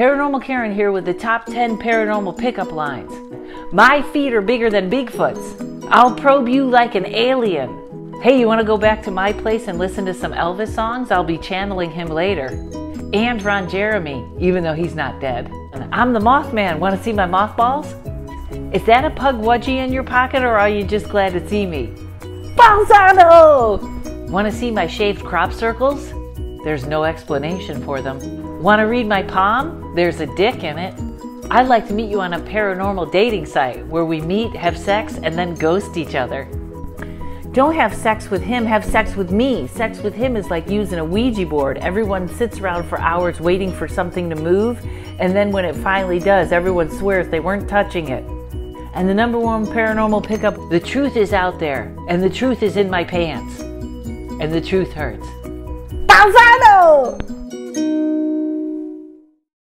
Paranormal Karen here with the top 10 paranormal pickup lines. My feet are bigger than Bigfoot's. I'll probe you like an alien. Hey, you want to go back to my place and listen to some Elvis songs? I'll be channeling him later. And Ron Jeremy, even though he's not dead. I'm the Mothman. Want to see my mothballs? Is that a Pukwudgie in your pocket or are you just glad to see me? Balzano! Want to see my shaved crop circles? There's no explanation for them. Want to read my palm? There's a dick in it. I'd like to meet you on a paranormal dating site where we meet, have sex, and then ghost each other. Don't have sex with him, have sex with me. Sex with him is like using a Ouija board. Everyone sits around for hours waiting for something to move, and then when it finally does, everyone swears they weren't touching it. And the number one paranormal pickup the truth is out there, and the truth is in my pants, and the truth hurts. Balzano!